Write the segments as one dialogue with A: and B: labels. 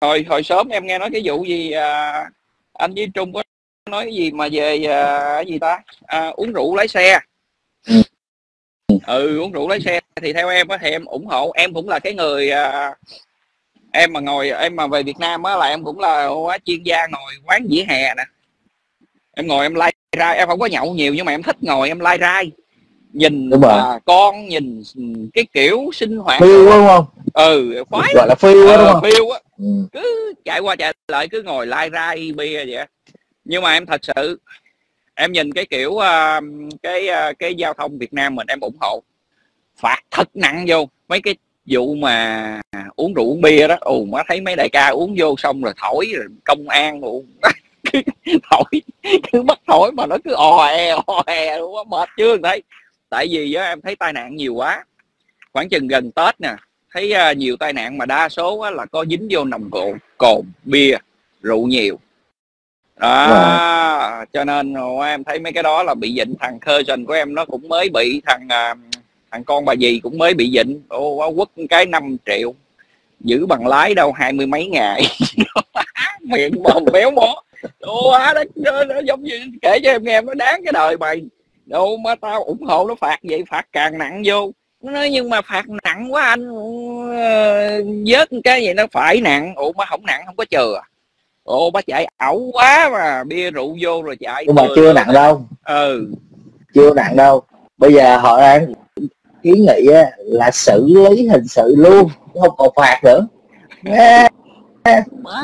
A: hồi hồi sớm em nghe nói cái vụ gì à, anh với Trung có nói cái gì mà về à, gì ta? À, uống rượu lái xe.
B: Ừ.
A: uống rượu lái xe thì theo em á thì em ủng hộ em cũng là cái người à, em mà ngồi em mà về Việt Nam á là em cũng là quá chuyên gia ngồi quán vỉa hè nè. Em ngồi em lai ra em không có nhậu nhiều nhưng mà em thích ngồi em lai rai nhìn
B: Đúng rồi.
A: bà con nhìn cái kiểu sinh hoạt
B: phiêu đúng không?
A: Ừ khoái
B: gọi là phiêu á đúng
A: ờ,
B: không?
A: phiêu á
B: ừ.
A: cứ chạy qua chạy lại cứ ngồi lai rai bia vậy. Nhưng mà em thật sự em nhìn cái kiểu ờ, cái ờ, cái giao thông Việt Nam mình em ủng hộ. Phạt thật nặng vô. Mấy cái vụ mà uống rượu uống bia đó ù má thấy mấy đại ca uống vô xong rồi thổi rồi công an cứ thổi cứ bắt thổi mà nó cứ ò e ò e luôn á mệt chưa thấy tại vì á em thấy tai nạn nhiều quá. Khoảng chừng gần tết nè thấy à, nhiều tai nạn mà đa số á, là có dính vô nồng cồn cồn bia rượu nhiều. Đó cho nên à, em thấy mấy cái đó là bị dịnh. Thằng khơi của em nó cũng mới bị thằng à, thằng con bà dì cũng mới bị dịnh. Ô quá quất cái 5 triệu giữ bằng lái đâu hai mươi mấy ngày. Miệng bồng béo mó ô á đó, nó, nó giống như kể cho em nghe nó đáng cái đời mày đâu mà tao ủng hộ nó phạt vậy phạt càng nặng vô. Nó nói nhưng mà phạt nặng quá anh ờ, vớt cái gì nó phải nặng. Ủa mà không nặng không có chừa ồ bác chạy ẩu quá mà bia rượu vô rồi chạy
B: nhưng mà chưa nặng đâu.
A: Ừ.
B: Chưa nặng đâu. Bây giờ họ đang kiến nghị là xử lý hình sự luôn không còn phạt nữa. Nghe,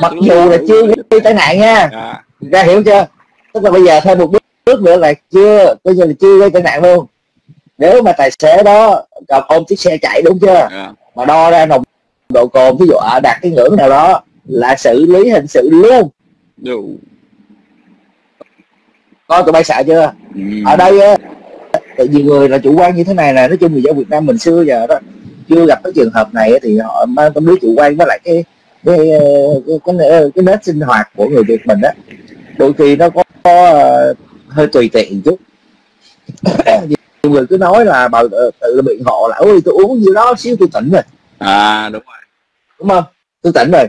B: mặc dù là chưa gây tai nạn nha.
A: À,
B: ra hiểu chưa? Tức là bây giờ thêm một bước, bước nữa là chưa bây giờ là chưa gây tai nạn luôn. Nếu mà tài xế đó cầm ôm chiếc xe chạy đúng chưa?
A: À.
B: mà đo ra nồng độ cồn ví dụ ở đạt cái ngưỡng nào đó là xử lý hình sự luôn.
A: Đủ.
B: Coi tụi bay sợ chưa?
A: Ừ.
B: ở đây á tại vì người là chủ quan như thế này là nói chung người dân Việt Nam mình xưa giờ đó chưa gặp cái trường hợp này thì họ mang tâm lý chủ quan với lại cái cái cái, cái, cái, nét sinh hoạt của người Việt mình á. Đôi khi nó có, có hơi tùy tiện chút. Nhiều người cứ nói là bà ờ, tự biện hộ là ôi tôi uống nhiêu đó xíu tôi tỉnh rồi.
A: À đúng rồi.
B: Đúng không? Tôi tỉnh rồi.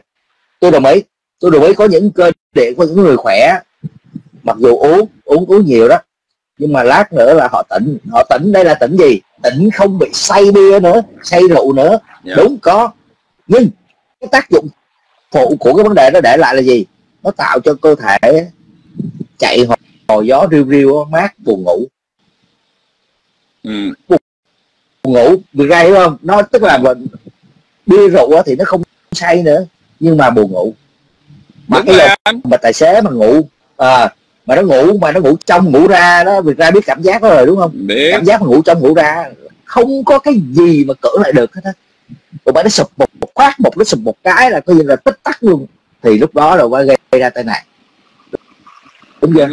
B: Tôi đồng ý. Tôi đồng ý có những cơ địa của những người khỏe. Mặc dù uống uống uống nhiều đó. Nhưng mà lát nữa là họ tỉnh. Họ tỉnh đây là tỉnh gì? Tỉnh không bị say bia nữa say rượu nữa.
A: Dạ.
B: đúng có. Nhưng cái tác dụng phụ của cái vấn đề đó để lại là gì? Nó tạo cho cơ thể chạy hồi, gió riu riu mát buồn ngủ.
A: Ừ.
B: buồn ngủ vì ra hiểu không? Nó tức là mình bia rượu á thì nó không say nữa nhưng mà buồn ngủ. Mà
A: đúng
B: cái
A: anh.
B: mà tài xế mà ngủ à, mà nó ngủ mà nó ngủ trong ngủ ra đó việc ra biết cảm giác đó rồi đúng không?
A: Biết.
B: Cảm giác mà ngủ trong ngủ ra không có cái gì mà cỡ lại được hết á. Rồi mà nó sụp một, một phát một nó sụp một cái là coi như là tích tắc luôn. Thì lúc đó rồi mới gây ra tai nạn đúng chưa?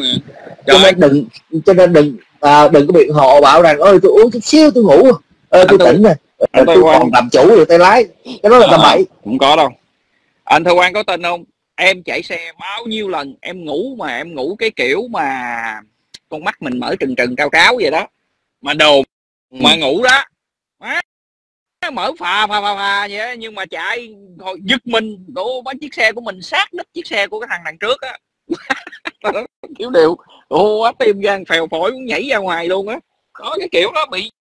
B: Cho
A: Trời,
B: nên đừng cho nên đừng à, đừng có biện hộ bảo rằng ơi tôi uống chút xíu tôi ngủ. Ơi tôi
A: Anh
B: tỉnh rồi.
A: Anh
B: tôi
A: tôi
B: còn làm chủ rồi tay lái. Cái đó là tầm
A: Ờ.
B: bậy.
A: không có đâu. Anh thơ quan có tin không? Em chạy xe bao nhiêu lần em ngủ mà em ngủ cái kiểu mà con mắt mình mở trừng trừng cao cáo vậy đó. Mà đồ mà ngủ đó. Má, mở phà phà phà phà vậy đó, nhưng mà chạy giật mình đổ bắt chiếc xe của mình sát đít chiếc xe của cái thằng đằng trước á kiểu điều ô quá tim gan phèo phổi muốn nhảy ra ngoài luôn á. Đó cái kiểu đó bị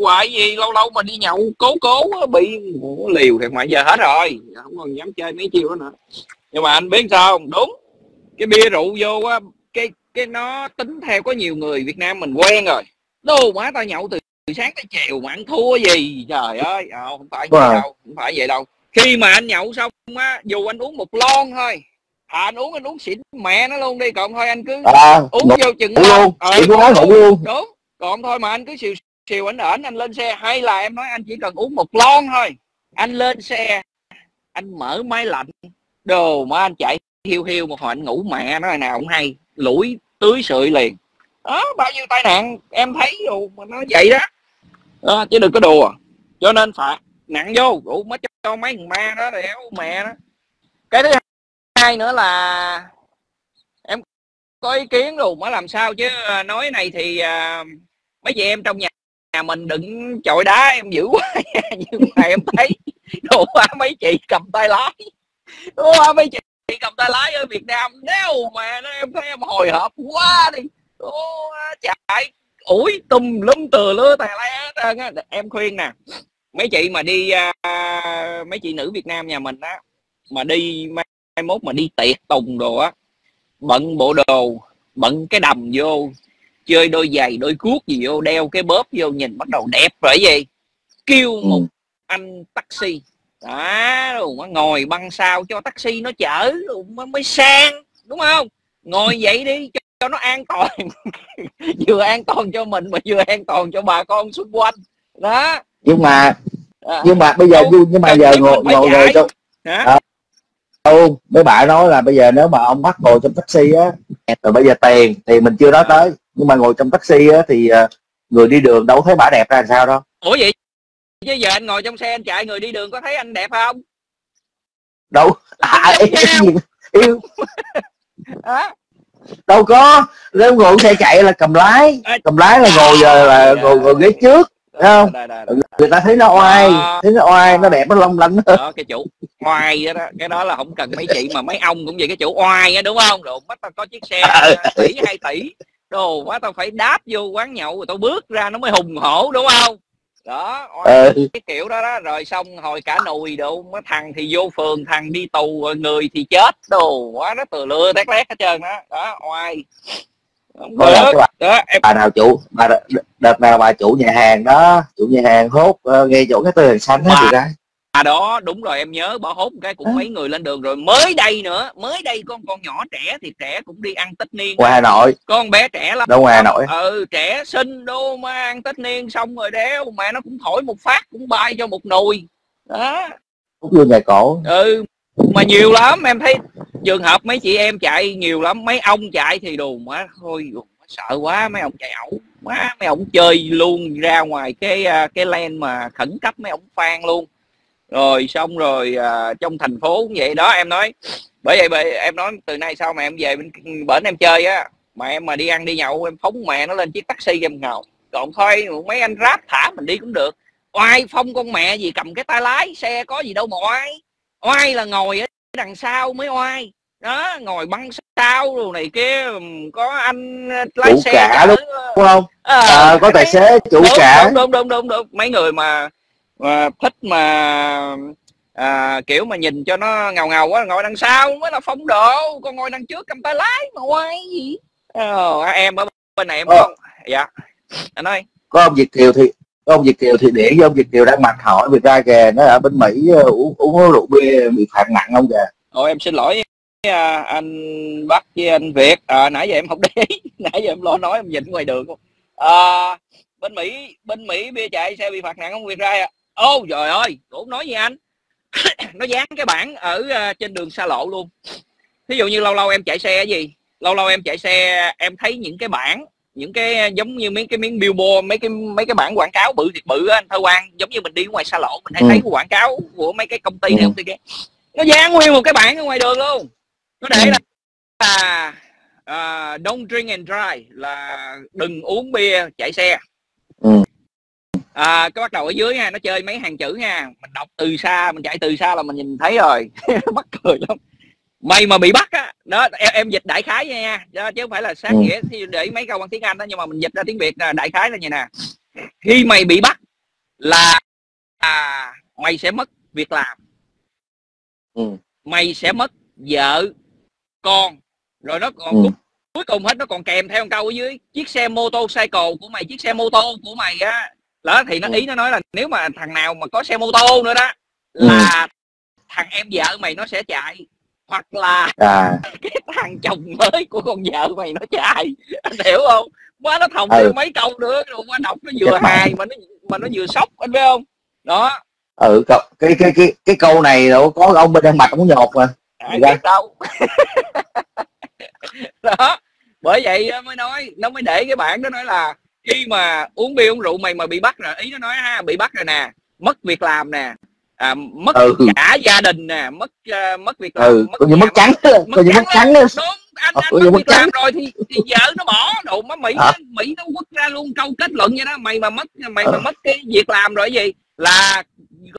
A: hoài gì lâu lâu mà đi nhậu cố cố á, bị Ủa, liều thì ngoại giờ hết rồi không còn dám chơi mấy chiêu đó nữa. Nhưng mà anh biết sao không? Đúng cái bia rượu vô á cái cái nó tính theo có nhiều người Việt Nam mình quen rồi. Đâu má tao nhậu từ, từ sáng tới chiều mà ăn thua gì trời ơi ờ, không phải vậy đâu không phải vậy đâu. Khi mà anh nhậu xong á dù anh uống một lon thôi à, anh uống anh uống xỉn mẹ nó luôn đi còn thôi anh cứ
B: à,
A: uống vô chừng
B: luôn
A: Ờ,
B: có nói luôn.
A: đúng còn thôi mà anh cứ xìu xìu anh ẩn anh lên xe hay là em nói anh chỉ cần uống một lon thôi. Anh lên xe anh mở máy lạnh đồ mà anh chạy hiu hiu một hồi anh ngủ mẹ nó nào cũng hay lũi tưới sượi liền. Đó bao nhiêu tai nạn em thấy rồi mà nó vậy đó. Đó, chứ đừng có đùa cho nên phạt nặng vô đủ mới cho, cho mấy thằng ma đó đéo mẹ đó. Cái thứ hai nữa là em có ý kiến rồi mới làm sao chứ à, nói này thì uh, mấy chị em trong nhà nhà mình đừng chọi đá em dữ quá. Nhưng mà em thấy đồ quá mấy chị cầm tay lái. Quá mấy chị cầm tay lái ở Việt Nam nếu mà nó em thấy em hồi hộp quá đi. Ô, chạy ủi tùm lum từ lưa tà lái em khuyên nè mấy chị mà đi uh, mấy chị nữ Việt Nam nhà mình á mà đi mấy mốt mà đi tiệc tùng đồ á bận bộ đồ bận cái đầm vô chơi đôi giày đôi cuốc gì vô đeo cái bóp vô nhìn bắt đầu đẹp rồi gì? Kêu một ừ. anh taxi. Đó rồi ngồi băng sau cho taxi nó chở rồi mới sang đúng không? Ngồi vậy đi cho, cho nó an toàn. Vừa an toàn cho mình mà vừa an toàn cho bà con xung quanh. Đó.
B: Nhưng mà à, nhưng mà bây giờ nhưng, nhưng mà giờ ngồi ngồi ngồi trong à, đâu mấy bạn nói là bây giờ nếu mà ông bắt ngồi trong taxi á rồi bây giờ tiền thì mình chưa nói tới. Nhưng mà ngồi trong taxi á thì uh, người đi đường đâu thấy bà đẹp ra làm sao đâu.
A: Ủa vậy? Chứ giờ anh ngồi trong xe anh chạy người đi đường có thấy anh đẹp không?
B: Đâu à, yêu, yêu. à. đâu có nếu ngồi xe chạy là cầm lái. Cầm lái là ngồi giờ là ngồi ngồi ghế trước không? Đà, đà, đà, người ta thấy nó oai đó. thấy nó oai nó đẹp nó long lanh
A: đó cái chủ oai đó, đó. Cái đó là không cần mấy chị mà mấy ông cũng vậy cái chủ oai á đúng không? Rồi bắt tao có chiếc xe ờ. tỷ hai tỷ. Đồ quá tao phải đáp vô quán nhậu rồi tao bước ra nó mới hùng hổ đúng không? Đó ừ. cái kiểu đó đó. Rồi xong hồi cả nùi đồ mấy thằng thì vô phường thằng đi tù rồi người thì chết. Đồ quá nó từ lưa tét lét hết trơn đó đó oai
B: không được. Bà, đó, em... bà nào chủ bà đợt nào bà chủ nhà hàng đó chủ nhà hàng hốt uh, nghe chỗ cái tên xanh á thì ra.
A: à đó đúng rồi em nhớ bỏ hốt cái cũng à. mấy người lên đường rồi. Mới đây nữa mới đây con con nhỏ trẻ thì trẻ cũng đi ăn tết niên.
B: Ngoài hà nội.
A: Con bé trẻ lắm.
B: Đâu ngoài hà nội.
A: Ừ trẻ xinh đô mà ăn tết niên xong rồi đéo mà nó cũng thổi một phát cũng bay cho một nồi. Đó.
B: Hút vô nhà cổ.
A: Ừ mà nhiều lắm em thấy trường hợp mấy chị em chạy nhiều lắm mấy ông chạy thì đùn quá thôi sợ quá mấy ông chạy ẩu quá mấy ông chơi luôn ra ngoài cái à, cái len mà khẩn cấp mấy ông phan luôn. Rồi xong rồi à, trong thành phố cũng vậy đó em nói. Bởi vậy bởi, em nói từ nay sau mà em về bên bển em chơi á mà em mà đi ăn đi nhậu em phóng mẹ nó lên chiếc taxi em ngầu còn thôi mấy anh ráp thả mình đi cũng được. Oai phong con mẹ gì cầm cái tay lái xe có gì đâu mà oai. Oai là ngồi á đằng sau mới oai. Đó ngồi băng sau rồi này kia có anh lái chủ xe
B: cả đúng, đúng không? à, à, có tài xế chủ
A: đúng,
B: cả.
A: đúng, đúng đúng đúng đúng. Mấy người mà, mà thích mà à, kiểu mà nhìn cho nó ngầu ngầu quá ngồi đằng sau mới là phong độ còn ngồi đằng trước cầm tay lái mà oai gì. Ờ, em ở bên này em ờ. không? Dạ. Anh ơi.
B: Có ông Việt Kiều thì ông Việt Kiều thì để với ông Việt Kiều đang mặt hỏi về ra kìa nó ở bên Mỹ uh, uống uống rượu bia bị phạt nặng không kìa?
A: Ồ em xin lỗi à, anh Bắc với anh Việt. À, nãy giờ em không để nãy giờ em lo nói em nhìn ngoài đường à, bên Mỹ bên Mỹ bia chạy xe bị phạt nặng không Việt ra à ô trời ơi cũng nói gì anh. Nó dán cái bảng ở uh, trên đường xa lộ luôn. Ví dụ như lâu lâu em chạy xe gì? Lâu lâu em chạy xe em thấy những cái bảng những cái giống như mấy cái miếng billboard mấy cái mấy cái bảng quảng cáo bự thiệt bự á anh thơ quan giống như mình đi ngoài xa lộ mình hay ừ. thấy quảng cáo của mấy cái công ty này ừ. công ty kia. Nó dán nguyên một cái bảng ở ngoài đường luôn. Nó để là là uh, don't drink and drive là đừng uống bia chạy xe. Ừ. à, cái bắt đầu ở dưới nha nó chơi mấy hàng chữ nha. Mình đọc từ xa mình chạy từ xa là mình nhìn thấy rồi. Mắc cười lắm. Mày mà bị bắt á đó em, em dịch đại khái nha đó, chứ không phải là sát ừ. nghĩa để mấy câu bằng tiếng anh đó nhưng mà mình dịch ra tiếng việt là đại khái là như nè khi mày bị bắt là à, mày sẽ mất việc làm ừ. mày sẽ mất vợ con rồi nó còn ừ. cuối cùng hết nó còn kèm theo một câu ở dưới chiếc xe mô tô cycle của mày chiếc xe mô tô của mày á đó thì nó ừ. ý nó nói là nếu mà thằng nào mà có xe mô tô nữa đó ừ. là ừ. thằng em vợ mày nó sẽ chạy hoặc là à. cái thằng chồng mới của con vợ mày nó chạy anh hiểu không? Quá nó thòng ừ. mấy câu nữa rồi quá đọc nó vừa hài mà nó mà nó vừa sốc anh biết không? Đó.
B: Ừ cái cái cái cái câu này đâu có ông bên đang mặt cũng nhột mà.
A: Ai biết đâu. Đó. Bởi vậy mới nói nó mới để cái bản đó nói là khi mà uống bia uống rượu mày mà bị bắt rồi ý nó nói ha bị bắt rồi nè mất việc làm nè à, mất ừ. cả gia đình nè mất uh, mất việc làm
B: ừ. mất, như mất trắng mất trắng, mất trắng
A: đúng anh, anh mất việc làm rồi thì, thì vợ nó bỏ đồ má mỹ à. mỹ nó quất ra luôn câu kết luận vậy đó mày mà mất mày à. mà mất cái việc làm rồi gì là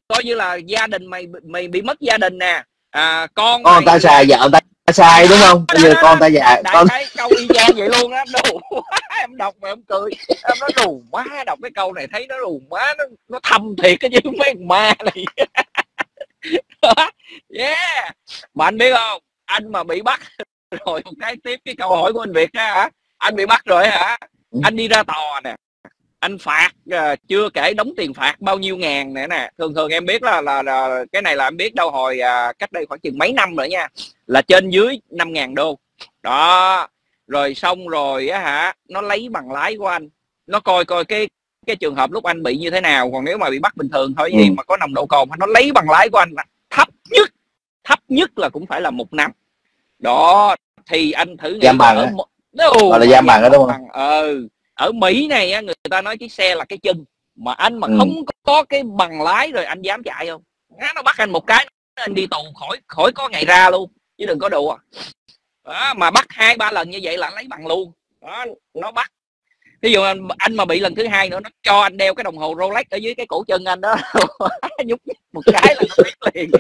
A: coi như là gia đình mày mày bị mất gia đình nè à, con
B: con
A: này
B: ta xài vợ ta sai đúng không? Bây giờ con ta già
A: đại
B: con
A: khái câu y chang vậy luôn á đủ quá em đọc mà em cười. Em nói đù má đọc cái câu này thấy nó đù má nó, nó thâm thiệt cái chứ mấy ma này. Yeah. Mà anh biết không? Anh mà bị bắt rồi một cái tiếp cái câu hỏi của anh Việt á hả? Anh bị bắt rồi hả?
B: Ừ.
A: anh đi ra tòa nè. Anh phạt à, chưa kể đóng tiền phạt bao nhiêu ngàn nữa nè. Thường thường em biết là là, là cái này là em biết đâu hồi à, cách đây khoảng chừng mấy năm nữa nha là trên dưới 5 ngàn đô. Đó rồi xong rồi á hả nó lấy bằng lái của anh. Nó coi coi cái cái trường hợp lúc anh bị như thế nào. Còn nếu mà bị bắt bình thường thôi gì
B: Ừ.
A: mà có nồng độ cồn nó lấy bằng lái của anh thấp nhất thấp nhất là cũng phải là một năm. Đó thì anh thử nghĩ
B: Giam bằng
A: ở
B: Gọi là giam bằng đó đúng không?
A: ừ ở Mỹ này á, người ta nói chiếc xe là cái chân. Mà anh mà
B: Ừ.
A: không có cái bằng lái rồi anh dám chạy không? Nó bắt anh một cái anh đi tù khỏi khỏi có ngày ra luôn chứ đừng có đùa. Đó, mà bắt hai ba lần như vậy là lấy bằng luôn. Đó, nó bắt. Ví dụ anh, anh mà bị lần thứ hai nữa nó cho anh đeo cái đồng hồ Rolex ở dưới cái cổ chân anh đó. Nhúc nhích một cái là nó biết liền.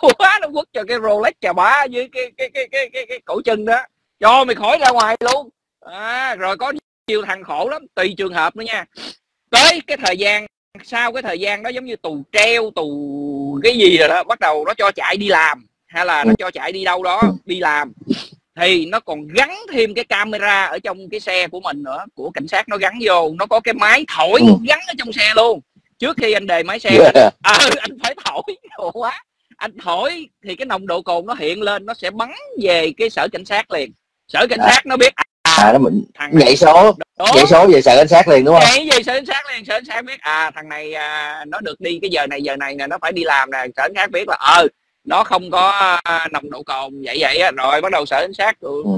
A: Quá nó quất cho cái Rolex chà bá dưới cái cái cái cái cái, cái cổ chân đó. Cho mày khỏi ra ngoài luôn. À, rồi có nhiều thằng khổ lắm tùy trường hợp nữa nha. Tới cái thời gian sau cái thời gian đó giống như tù treo tù cái gì rồi đó bắt đầu nó cho chạy đi làm hay là nó cho chạy đi đâu đó đi làm. Thì nó còn gắn thêm cái camera ở trong cái xe của mình nữa của cảnh sát nó gắn vô. Nó có cái máy thổi
B: Ừ.
A: gắn ở trong xe luôn. Trước khi anh đề máy xe
B: Yeah.
A: anh, ờ, anh phải thổi Ủa quá. Anh thổi thì cái nồng độ cồn nó hiện lên nó sẽ bắn về cái sở cảnh sát liền. Sở cảnh
B: À.
A: sát nó biết
B: à nó mình
A: thằng
B: nhảy số
A: đó.
B: nhảy số về sở cảnh sát liền đúng không?
A: Nhảy về sở cảnh sát liền sở cảnh sát biết à thằng này à, nó được đi cái giờ này giờ này nè nó phải đi làm nè. Sở cảnh sát biết là ờ nó không có à, nồng độ cồn vậy vậy á rồi bắt đầu sở cảnh sát ừ,
B: Ừ.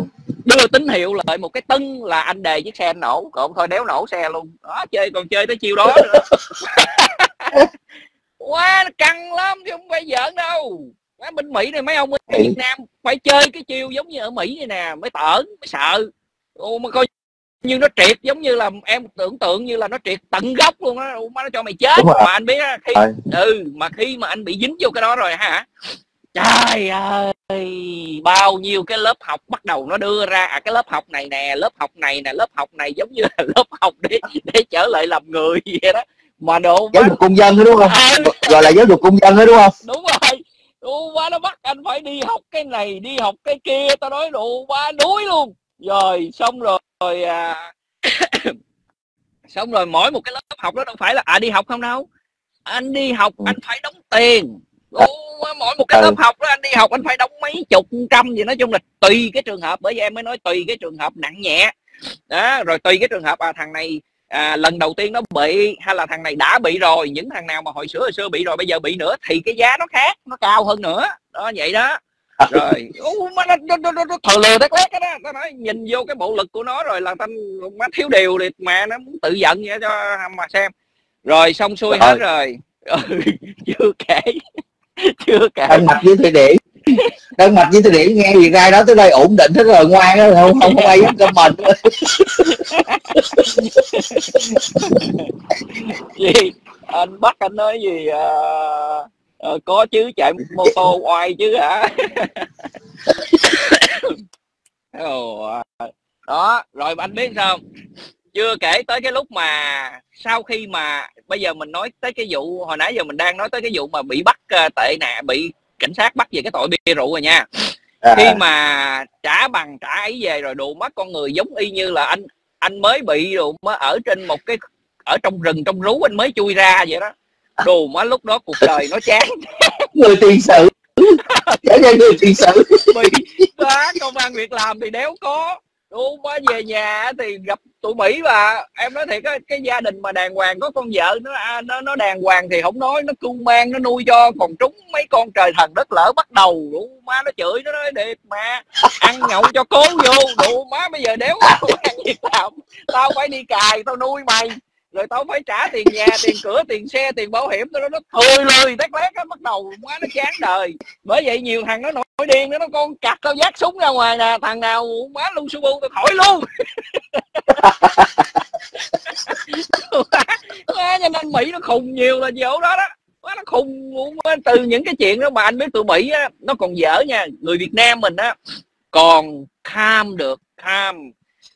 A: đưa tín hiệu lại một cái tưng là anh đề chiếc xe anh nổ còn thôi đéo nổ xe luôn. Đó chơi còn chơi tới chiêu đó nữa. Quá căng lắm chứ không phải giỡn đâu. Má bên Mỹ này mấy ông ở
B: Ừ.
A: Việt Nam phải chơi cái chiêu giống như ở Mỹ này nè mới tởn mới sợ. Ồ, mà coi như nó triệt giống như là em tưởng tượng như là nó triệt tận gốc luôn á. Má nó cho mày chết mà anh biết á khi ừ mà khi mà anh bị dính vô cái đó rồi hả? Trời ơi bao nhiêu cái lớp học bắt đầu nó đưa ra à cái lớp học này nè lớp học này nè lớp học này giống như là lớp học để để trở lại làm người vậy đó. Mà độ
B: giáo dục công dân đúng không?
A: Ừ.
B: gọi là giáo dục công dân đúng không?
A: Đúng rồi. Đủ quá nó bắt anh phải đi học cái này đi học cái kia tao nói đủ quá núi luôn rồi xong rồi, rồi à, xong rồi mỗi một cái lớp học đó đâu phải là à đi học không đâu. Anh đi học
B: Ừ.
A: anh phải đóng tiền. Ủa, mỗi một cái
B: Ừ.
A: lớp học đó anh đi học anh phải đóng mấy chục trăm gì nói chung là tùy cái trường hợp. Bởi vì em mới nói tùy cái trường hợp nặng nhẹ. Đó rồi tùy cái trường hợp à thằng này à, lần đầu tiên nó bị hay là thằng này đã bị rồi những thằng nào mà hồi xưa hồi xưa bị rồi bây giờ bị nữa thì cái giá nó khác nó cao hơn nữa. Đó vậy đó rồi. Ú, má nó, nó, nó, nó, nó thờ lừa tét lét cái đó. Nó nói nhìn vô cái bộ lực của nó rồi là tao má thiếu điều thì mà nó muốn tự giận vậy cho mà xem. Rồi xong xuôi hết rồi. ừ, chưa kể. Chưa kể.
B: Đan mạch với thụy điển đan mạch với thụy điển nghe việc ra đó tới đây ổn định hết rồi. Ngoan đó không không không ai dám comment
A: gì? Anh bắt anh nói gì à, ờ, có chứ chạy mô tô oai chứ hả? Đó rồi anh biết sao không? chưa kể tới cái lúc mà sau khi mà bây giờ mình nói tới cái vụ hồi nãy giờ mình đang nói tới cái vụ mà bị bắt ờ, tệ nạn bị cảnh sát bắt về cái tội bia rượu rồi nha. Khi
B: à,
A: mà trả bằng trả ấy về rồi đồ mắt con người giống y như là anh anh mới bị đồ mới ở trên một cái ở trong rừng trong rú anh mới chui ra vậy đó đồ má lúc đó cuộc đời nó chán.
B: Người tiền sự. Trở thành người tiền sự.
A: Bị đó, công an việc làm thì đéo có. Đồ má về nhà thì gặp tụi mỹ mà. Em nói thiệt á cái gia đình mà đàng hoàng có con vợ nó à, nó nó đàng hoàng thì không nói nó cưu mang nó nuôi cho. Còn trúng mấy con trời thần đất lỡ bắt đầu đủ má nó chửi nó nói đẹp mà ăn nhậu cho cố vô. Đủ má bây giờ đéo an việc làm. Tao phải đi cài tao nuôi mày rồi tao phải trả tiền nhà tiền cửa tiền xe tiền bảo hiểm tao nó thôi lười tét lét á bắt đầu má nó chán đời. Bởi vậy nhiều thằng nó nổi điên nó nó con cặt tao dắt súng ra ngoài nè thằng nào má lu su bu tao thổi luôn. Má, cho nên mỹ nó khùng nhiều là chỗ đó đó. Nó khùng từ những cái chuyện đó mà anh biết tụi mỹ á nó còn dở nha. Người việt nam mình á còn tham được tham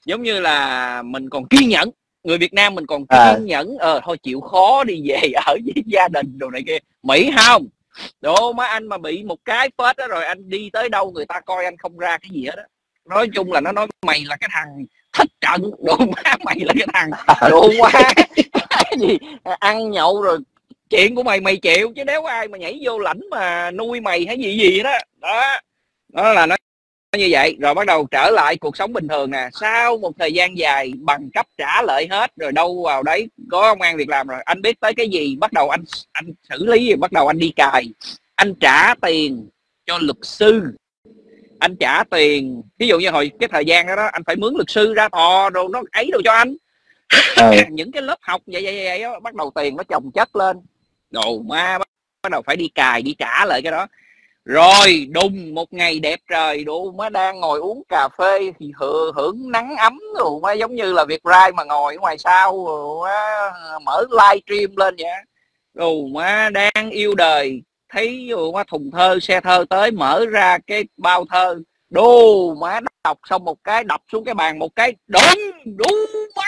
A: giống như là mình còn kiên nhẫn người Việt Nam mình còn kiên à. nhẫn ờ thôi chịu khó đi về ở với gia đình đồ này kia. Mỹ không. Đồ má anh mà bị một cái phết đó rồi anh đi tới đâu người ta coi anh không ra cái gì hết đó nói chung là nó nói mày là cái thằng thích trận. Đồ má mày là cái thằng đồ má cái gì? Ăn nhậu rồi chuyện của mày mày chịu. Chứ nếu ai mà nhảy vô lãnh mà nuôi mày hay gì gì đó. Đó. Đó là nó như vậy. Rồi bắt đầu trở lại cuộc sống bình thường nè. Sau một thời gian dài bằng cấp trả lợi hết rồi đâu vào đấy có công an việc làm rồi anh biết tới cái gì bắt đầu anh anh xử lý bắt đầu anh đi cài. Anh trả tiền cho luật sư. Anh trả tiền ví dụ như hồi cái thời gian đó, đó anh phải mướn luật sư ra thò đồ nó ấy đồ cho anh. Ừ. những cái lớp học vậy vậy vậy đó, bắt đầu tiền nó chồng chất lên. Đồ ma bắt đầu phải đi cài đi trả lại cái đó rồi đùng một ngày đẹp trời đủ má đang ngồi uống cà phê thì hưởng, hưởng nắng ấm rồi má giống như là Việt rai mà ngồi ở ngoài sau má mở live stream lên vậy rồi má đang yêu đời thấy đồ má thùng thơ xe thơ tới mở ra cái bao thơ đô má đọc xong một cái đập xuống cái bàn một cái đúng đúng má.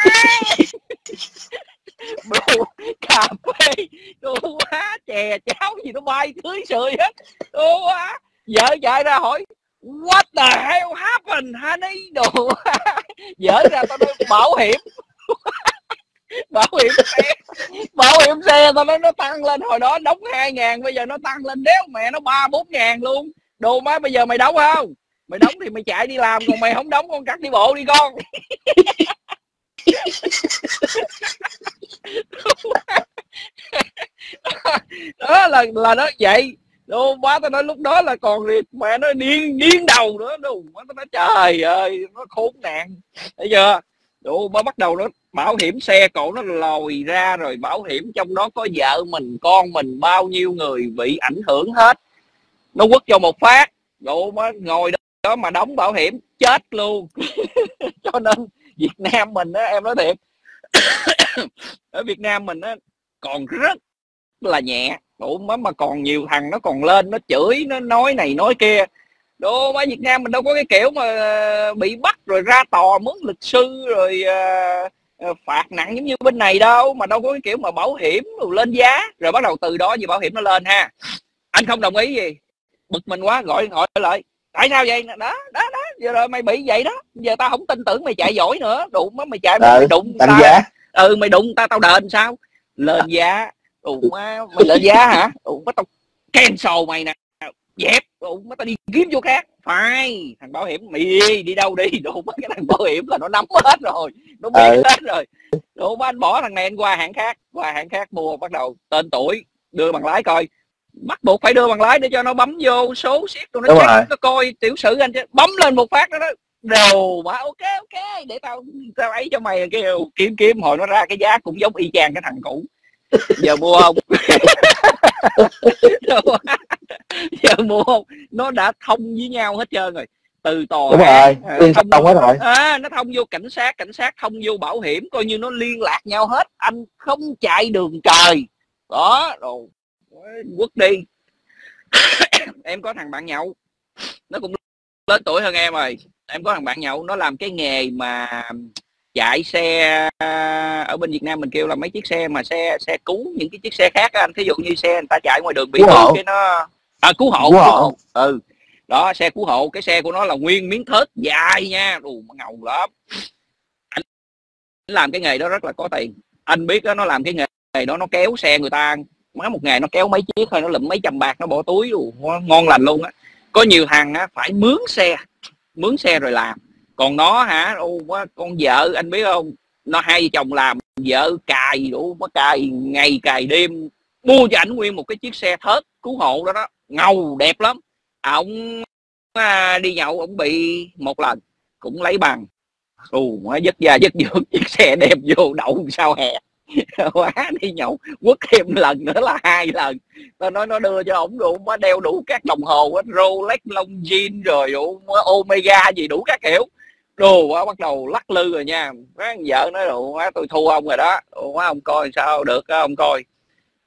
A: đồ cà phê, đồ quá, chè, cháo gì nó bay tưới sưởi hết. Đồ quá. Vợ chạy ra hỏi, what the hell happened, honey? Đồ vợ ra tao nói, bảo hiểm. Bảo hiểm xe. Bảo hiểm xe tao nói, nó tăng lên. Hồi đó đóng hai ngàn, bây giờ nó tăng lên đéo mẹ nó ba, bốn ngàn luôn. Đồ má, bây giờ mày đóng không? Mày đóng thì mày chạy đi làm, còn mày không đóng con cắt đi bộ đi con. đó là là nó vậy. Đồ má tao nói lúc đó là còn mẹ nó điên điên đầu nữa. Đồ má tao nói, trời ơi, nó khốn nạn. Thấy chưa? Đồ, má bắt đầu nó bảo hiểm xe cổ nó lòi ra rồi bảo hiểm trong đó có vợ mình, con mình, bao nhiêu người bị ảnh hưởng hết. Nó quất cho một phát, đồ, má ngồi đó mà đóng bảo hiểm, chết luôn. Cho nên Việt Nam mình á, em nói thiệt ở Việt Nam mình á còn rất là nhẹ. Đủ má mà còn nhiều thằng nó còn lên nó chửi nó nói này nói kia. Đồ má Việt Nam mình đâu có cái kiểu mà ờ, bị bắt rồi ra tòa mướn luật sư rồi uh, phạt nặng giống như bên này đâu mà đâu có cái kiểu mà bảo hiểm rồi lên giá. Rồi bắt đầu từ đó gì bảo hiểm nó lên ha. Anh không đồng ý gì. Bực mình quá gọi gọi lại. Tại sao vậy? Đó đó đó giờ rồi mày bị vậy đó. Giờ tao không tin tưởng mày chạy giỏi nữa. Đụng mày chạy mày đụng tao giá. Ừ mày đụng tao tao đền sao? Lên giá. Đụng má mày lên giá hả? Đụng má tao cancel mày nè. Dẹp. Đụng má tao đi kiếm chỗ khác. Phải thằng bảo hiểm mày đi, đi đâu đi? Đụng má cái thằng bảo hiểm là nó nắm hết rồi. Nó biết ừ. hết rồi. Đụng má anh bỏ thằng này anh qua hãng khác. Qua hãng khác mua bắt đầu tên tuổi đưa bằng lái coi. Bắt buộc phải đưa bằng lái để cho nó bấm vô số ship tụi nó Đúng check, nó coi tiểu sử anh chứ. Bấm lên một phát đó, đó đồ mà ok ok để tao tao ấy cho mày kêu kiếm kiếm hồi nó ra cái giá cũng giống y chang cái thằng cũ. Giờ mua không? Giờ mua không? Nó đã thông với nhau hết trơn rồi. Từ tòa
B: Đúng rồi, liên thông, thông hết rồi.
A: À, nó thông vô cảnh sát cảnh sát thông vô bảo hiểm coi như nó liên lạc nhau hết. Anh không chạy đường trời. Đó rồi quất đi. Em có thằng bạn nhậu. Nó cũng lớn tuổi hơn em rồi em có thằng bạn nhậu nó làm cái nghề mà chạy xe ở bên Việt Nam mình kêu là mấy chiếc xe mà xe xe cứu những cái chiếc xe khác anh. Thí dụ như xe người ta chạy ngoài đường bị cứu cái nó à, cứu hộ cứu hộ. ừ. Đó xe cứu hộ cái xe của nó là nguyên miếng thớt dài nha. Đủ ngầu lắm. Anh làm cái nghề đó rất là có tiền. Anh biết đó nó làm cái nghề đó nó kéo xe người ta. Má một ngày nó kéo mấy chiếc thôi nó lụm mấy trăm bạc nó bỏ túi luôn ngon lành luôn á. Có nhiều thằng á phải mướn xe mướn xe rồi làm. Còn nó hả ô, con vợ anh biết không? Nó hai vợ chồng làm vợ cài đủ nó cài ngày cài đêm. Mua cho ảnh nguyên một cái chiếc xe thớt cứu hộ đó đó. Ngầu đẹp lắm. Ổng à, đi nhậu ổng bị một lần cũng lấy bằng. Ù nó dứt da dứt dưỡng chiếc xe đem vô đậu sao hè. quá đi nhậu, quất thêm lần nữa là hai lần. Tao nói, nó đưa cho ổng đủ nó đeo đủ các đồng hồ hết Rolex Longines rồi Omega gì đủ các kiểu. Đồ quá, bắt đầu lắc lư rồi nha. Má vợ nói, đồ quá, tôi thua ông rồi đó. Đồ quá, ông coi sao được ông coi.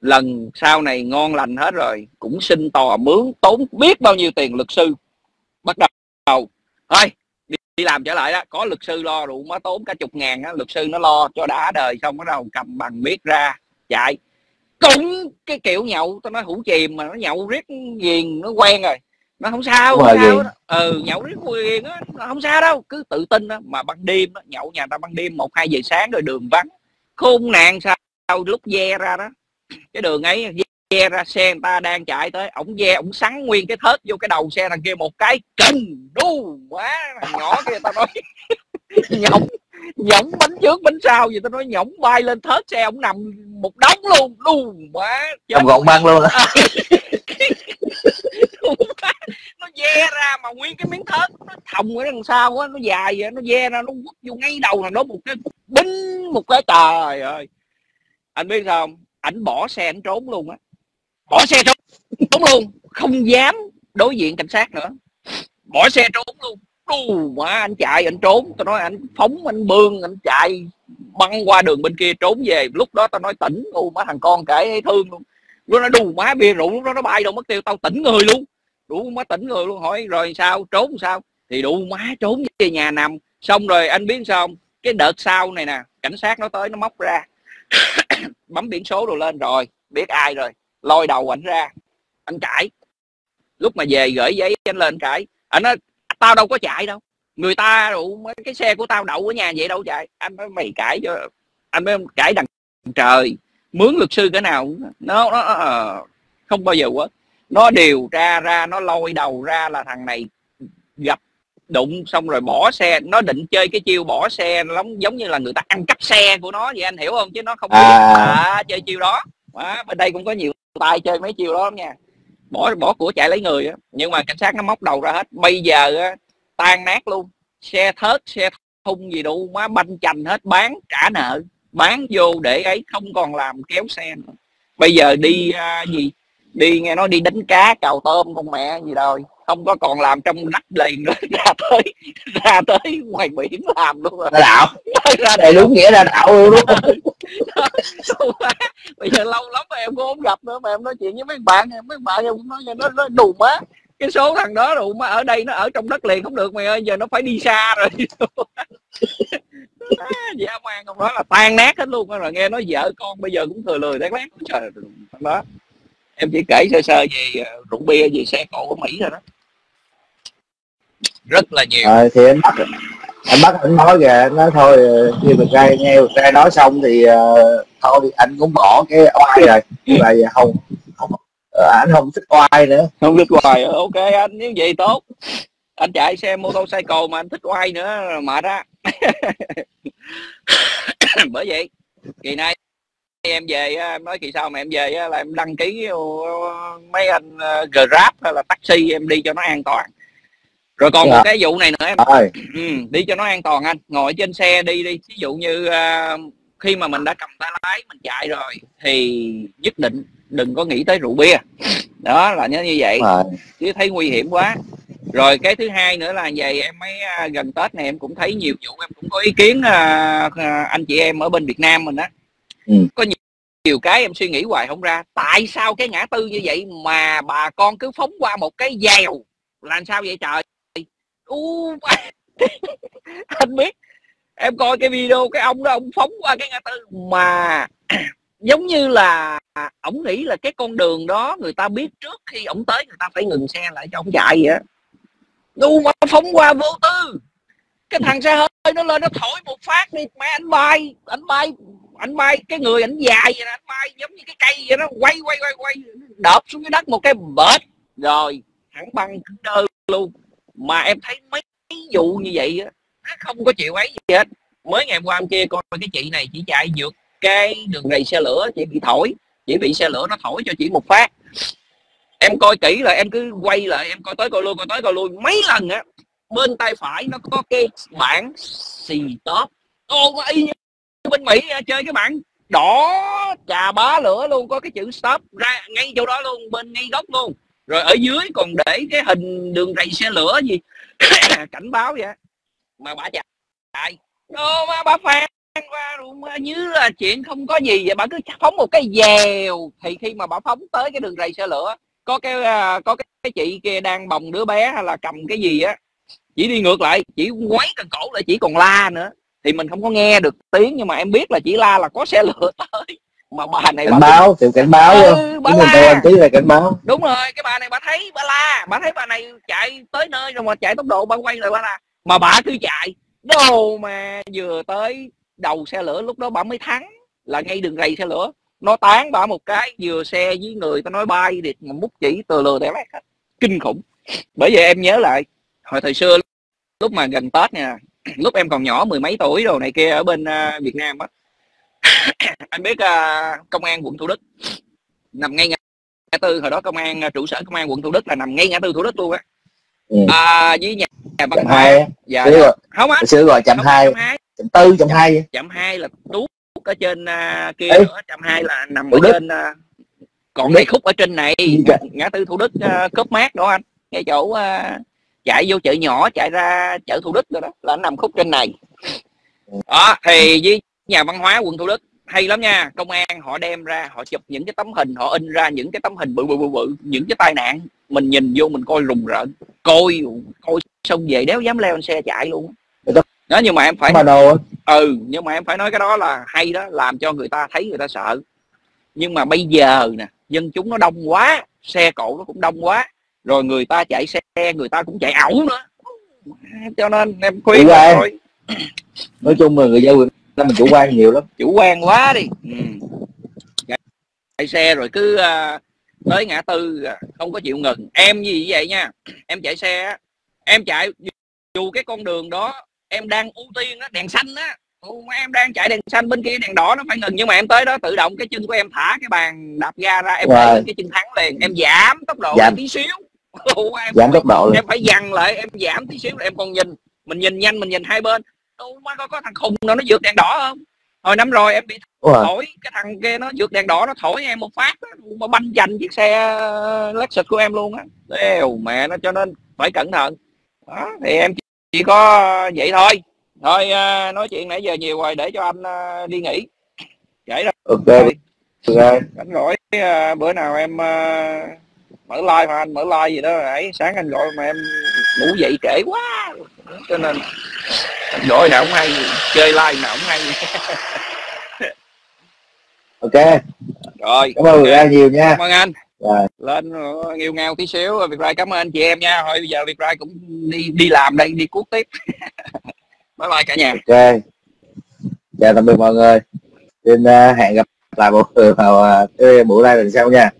A: Lần sau này ngon lành hết rồi, cũng xin tòa mướn tốn biết bao nhiêu tiền luật sư. Bắt đầu. Thôi đi, làm trở lại đó có luật sư lo đủ má tốn cả chục ngàn á luật sư nó lo cho đã đời xong bắt đầu cầm bằng biết ra chạy. Cũng cái kiểu nhậu tao nói hủ chìm mà nó nhậu riết ghiền nó quen rồi. Nó không sao không sao đó. ừ nhậu riết ghiền á không sao đâu cứ tự tin đó mà ban đêm đó, nhậu nhà ta ban đêm một hai giờ sáng rồi đường vắng. Khôn nạn sao lúc ve ra đó. Cái đường ấy ve ra xe người ta đang chạy tới. Ổng ve ổng sắn nguyên cái thớt vô cái đầu xe thằng kia một cái kinh đu quá nhỏ kia tao nói. Nhộng nhổng bánh trước bánh sau gì tao nói nhổng bay lên thớt xe ổng nằm một đống luôn đu quá
B: nằm gọn băng luôn á.
A: Nó ve ra mà nguyên cái miếng thớt nó thòng ở đằng sau á nó dài vậy nó ve ra nó quất vô ngay đầu thằng đó một cái binh một cái. Trời ơi anh biết sao không? Ảnh bỏ xe ảnh trốn luôn á bỏ xe trốn, trốn luôn. Không dám đối diện cảnh sát nữa. Bỏ xe trốn luôn. Đù mà anh chạy anh trốn. Tao nói anh phóng anh bươn anh chạy băng qua đường bên kia trốn về. Lúc đó tao nói tỉnh ngu má thằng con kể thương luôn. Lúc nó đù má bia rượu lúc đó nó bay đâu mất tiêu tao tỉnh người luôn. Đủ má tỉnh người luôn hỏi rồi sao trốn sao? Thì đủ má trốn về nhà nằm. Xong rồi anh biết sao không? Cái đợt sau này nè cảnh sát nó tới nó móc ra. Bấm biển số đồ lên rồi biết ai rồi lôi đầu ảnh ra anh cãi. Lúc mà về gửi giấy anh lên cãi anh nói tao đâu có chạy đâu. Người ta đủ mấy cái xe của tao đậu ở nhà vậy đâu chạy. Anh nói mày cãi cho anh mới cãi đằng trời mướn luật sư cái nào? Nó, nó uh, không bao giờ quá nó điều tra ra nó lôi đầu ra là thằng này gặp đụng xong rồi bỏ xe. Nó định chơi cái chiêu bỏ xe lắm giống như là người ta ăn cắp xe của nó vậy anh hiểu không? Chứ nó không biết à. à, chơi chiêu đó. À, bên đây cũng có nhiều tay chơi mấy chiêu đó lắm nha. Bỏ bỏ của chạy lấy người á nhưng mà cảnh sát nó móc đầu ra hết. Bây giờ á, tan nát luôn. Xe thớt xe thung gì đủ má banh chành hết bán trả nợ. Bán vô để ấy không còn làm kéo xe nữa. Bây giờ đi uh, gì? Đi nghe nói đi đánh cá cào tôm con mẹ gì rồi không có còn làm trong đất liền nữa ra tới ra tới ngoài biển làm luôn rồi.
B: Ra đạo ra đây đúng nghĩa ra đạo luôn đúng
A: bây giờ lâu lắm mà em cũng không gặp nữa mà em nói chuyện với mấy bạn mấy bạn em cũng nói nó nó đù má. Cái số thằng đó đủ mà ở đây nó ở trong đất liền không được mày ơi giờ nó phải đi xa rồi. Vậy ông an ông nói là tan nát hết luôn rồi nghe nói vợ con bây giờ cũng thừa lười đáng lát trời đó em chỉ kể sơ sơ về ờ, rượu bia về xe cộ của mỹ rồi đó. Rất là nhiều.
B: À, thì anh bắt anh bắt anh nói kìa nói thôi khi mà trai nghe mà trai nói xong thì uh, thôi anh cũng bỏ cái oai rồi. Là không không anh không thích oai nữa.
A: Không thích oai ok anh như vậy tốt. Anh chạy xe mô tô cycle mà anh thích oai nữa mệt á. Bởi vậy kỳ nay em về em nói kỳ sau mà em về là em đăng ký mấy anh grab hay là taxi em đi cho nó an toàn. Rồi còn dạ. một cái vụ này nữa em. Ừ, đi cho nó an toàn anh ngồi trên xe đi đi. Ví dụ như uh, khi mà mình đã cầm tay lái mình chạy rồi thì nhất định đừng có nghĩ tới rượu bia. Đó là như vậy. À. chứ thấy nguy hiểm quá. Rồi cái thứ hai nữa là vậy em mới uh, gần tết này em cũng thấy nhiều vụ em cũng có ý kiến uh, anh chị em ở bên việt nam mình á ừ. có nhiều, nhiều cái em suy nghĩ hoài không ra. Tại sao cái ngã tư như vậy mà bà con cứ phóng qua một cái dèo? Là sao vậy trời? U anh biết. Em coi cái video cái ông đó ông phóng qua cái ngã tư mà giống như là ổng nghĩ là cái con đường đó người ta biết trước khi ổng tới người ta phải ngừng xe lại cho ổng chạy vậy đu mà phóng qua vô tư. Cái thằng xe hơi nó lên nó thổi một phát đi mẹ anh bay anh bay anh bay, cái người ảnh dài vậy nè, anh bay giống như cái cây vậy nó quay quay quay quay, đợp xuống cái đất một cái bệt. Rồi, thẳng băng đơ luôn. Mà em thấy mấy vụ như vậy á, nó không có chịu ấy gì hết. Mới ngày qua em kia coi cái chị này chỉ chạy vượt cái đường rầy xe lửa, chị bị thổi. Chỉ bị xe lửa nó thổi cho chị một phát. Em coi kỹ là em cứ quay lại, em coi tới coi lui, coi tới coi lui. Mấy lần á, bên tay phải nó có cái bảng xì top ô y như bên mỹ chơi cái bảng đỏ trà bá lửa luôn có cái chữ stop ra ngay chỗ đó luôn bên ngay góc luôn. Rồi ở dưới còn để cái hình đường rầy xe lửa gì cảnh báo vậy mà bà chạy ô mà bà phạt qua luôn như là chuyện không có gì vậy bà cứ phóng một cái dèo. Thì khi mà bà phóng tới cái đường rầy xe lửa có cái à, có cái, cái chị kia đang bồng đứa bé hay là cầm cái gì á chỉ đi ngược lại chỉ quấy cần cổ lại chỉ còn la nữa thì mình không có nghe được tiếng nhưng mà em biết là chỉ la là có xe lửa tới. Mà bà này
B: cảnh
A: bà
B: báo tiểu cảnh báo
A: ừ, bà
B: chứ mình
A: la.
B: tí là cảnh báo?
A: Đúng rồi cái bà này bà thấy bà la. Bà thấy bà này chạy tới nơi rồi mà chạy tốc độ bà quay lại bà la. Mà bà cứ chạy. Đâu mà vừa tới đầu xe lửa lúc đó bà mới thắng. Là ngay đường rầy xe lửa. Nó tán bà một cái vừa xe với người ta nói bay đi. Mà mút chỉ từ lừa lét hết. Kinh khủng. Bởi vậy em nhớ lại hồi thời xưa lúc mà gần tết nha lúc em còn nhỏ mười mấy tuổi rồi này kia ở bên uh, việt nam á. Anh biết uh, công an quận thủ đức. Nằm ngay ngã tư hồi đó công an uh, trụ sở công an quận thủ đức là nằm ngay ngã tư thủ đức luôn á.
B: Ừ.
A: à, với nhà, nhà văn
B: hai
A: dạ,
B: Xưa
A: dạ.
B: gọi-
A: không á.
B: Xưa gọi chậm hai.
A: chậm
B: tư chậm hai
A: chậm hai là tuốt ở trên uh, kia
B: Ê.
A: nữa. Chậm hai là nằm
B: Thủ
A: ở
B: Đức.
A: trên uh, còn cái khúc ở trên này.
B: Dạ.
A: ngã tư thủ đức uh, cốp mát đó anh. Ngay chỗ uh, chạy vô chợ nhỏ chạy ra chợ thủ đức rồi đó là nằm khúc trên này. Đó thì với nhà văn hóa quận thủ đức hay lắm nha. Công an họ đem ra họ chụp những cái tấm hình họ in ra những cái tấm hình bự bự bự bự những cái tai nạn. Mình nhìn vô mình coi rùng rợn coi coi xong về đéo dám leo lên xe chạy luôn. Đó nhưng mà em phải
B: mà đồ
A: ừ nhưng mà em phải nói cái đó là hay đó làm cho người ta thấy người ta sợ. Nhưng mà bây giờ nè dân chúng nó đông quá xe cộ nó cũng đông quá rồi người ta chạy xe người ta cũng chạy ẩu nữa. Cho nên em khuyên thôi
B: nói chung là người dân Việt Nam mình chủ quan nhiều lắm.
A: Chủ quan quá đi. Ừ. chạy, chạy xe rồi cứ à, tới ngã tư à, không có chịu ngừng. Em gì vậy nha? Em chạy xe á, em chạy dù cái con đường đó em đang ưu tiên á đèn xanh á. Em đang chạy đèn xanh bên kia đèn đỏ nó phải ngừng nhưng mà em tới đó tự động cái chân của em thả cái bàn đạp ga ra em
B: Wow.
A: cái chân thắng liền. Em giảm tốc độ
B: Giảm.
A: tí xíu Em
B: giảm tốc độ
A: em phải dằn lại em giảm tí xíu em còn nhìn mình nhìn nhanh mình nhìn hai bên. Ồ, má có, có thằng khùng nào nó vượt đèn đỏ không? Hồi năm rồi em bị thổi cái thằng kia nó vượt đèn đỏ nó thổi em một phát mà banh dành chiếc xe uh, Lexus của em luôn á. Đều mẹ nó cho nên phải cẩn thận. Đó thì em chỉ có vậy thôi. Thôi à, nói chuyện nãy giờ nhiều rồi để cho anh à, đi nghỉ. Trễ rồi.
B: Ok ok
A: à, bữa nào em mở like mà anh mở like gì đó ấy. Sáng anh gọi mà em ngủ dậy trễ quá. Cho nên anh gọi nào không hay chơi like nào không hay.
B: Ok.
A: Rồi
B: cảm ơn
A: ok.
B: người ra nhiều nha.
A: Cảm ơn anh.
B: Rồi.
A: lên ờ, nghêu ngao tí xíu việc rai cảm ơn anh chị em nha. Thôi bây giờ việc rai cũng đi đi làm đây đi cuốc tiếp. Bye bye cả nhà.
B: Ok. Chào tạm biệt mọi người. Xin uh, hẹn gặp lại mọi người vào uh, cái buổi live lần sau nha